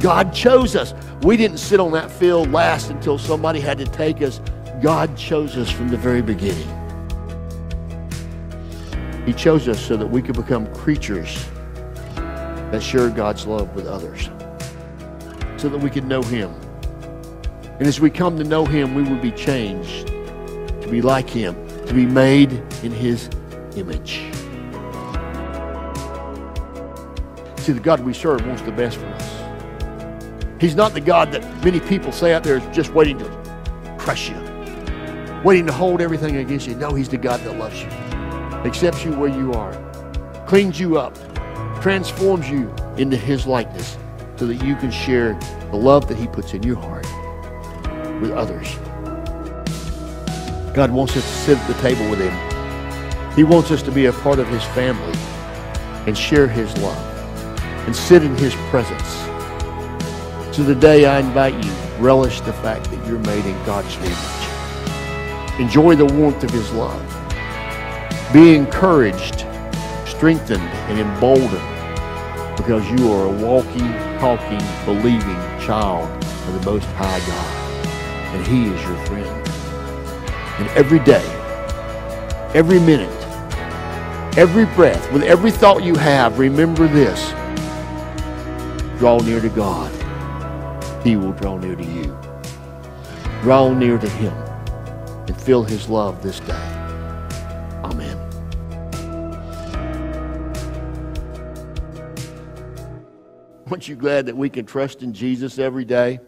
God chose us. We didn't sit on that field last until somebody had to take us. God chose us from the very beginning. He chose us so that we could become creatures that share God's love with others, so that we could know Him. And as we come to know Him, we will be changed to be like Him, to be made in His image. See, the God we serve wants the best for us. He's not the God that many people say out there is just waiting to crush you, waiting to hold everything against you. No, He's the God that loves you, accepts you where you are, cleans you up, transforms you into His likeness so that you can share the love that He puts in your heart with others. God wants us to sit at the table with Him. He wants us to be a part of His family and share His love and sit in His presence. So today I invite you, relish the fact that you're made in God's image. Enjoy the warmth of His love. Be encouraged, strengthened, and emboldened because you are a walking, talking, believing child of the Most High God. And He is your friend. And every day, every minute, every breath, with every thought you have, remember this. Draw near to God. He will draw near to you. Draw near to Him and feel His love this day. Amen. Aren't you glad that we can trust in Jesus every day?